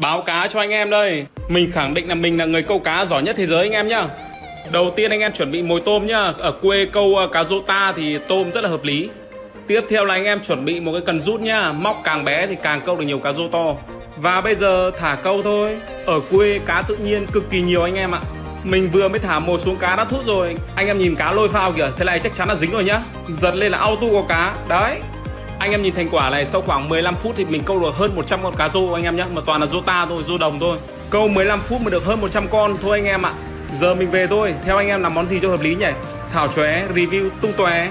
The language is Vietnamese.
Báo cá cho anh em đây. Mình khẳng định là mình là người câu cá giỏi nhất thế giới anh em nhá. Đầu tiên anh em chuẩn bị mồi tôm nhá. Ở quê câu ờ, cá rô ta thì tôm rất là hợp lý. Tiếp theo là anh em chuẩn bị một cái cần rút nhá. Móc càng bé thì càng câu được nhiều cá rô to. Và bây giờ thả câu thôi. Ở quê cá tự nhiên cực kỳ nhiều anh em ạ. Mình vừa mới thả mồi xuống cá đã thút rồi. Anh em nhìn cá lôi phao kìa. Thế này chắc chắn là dính rồi nhá. Giật lên là auto có cá. Đấy anh em nhìn thành quả này, sau khoảng 15 phút thì mình câu được hơn 100 con cá rô anh em nhé mà toàn là rô ta thôi, rô đồng thôi. Câu 15 phút mà được hơn 100 con thôi anh em ạ. Giờ mình về thôi. Theo anh em làm món gì cho hợp lý nhỉ? Thảo chóe, review tung tóe.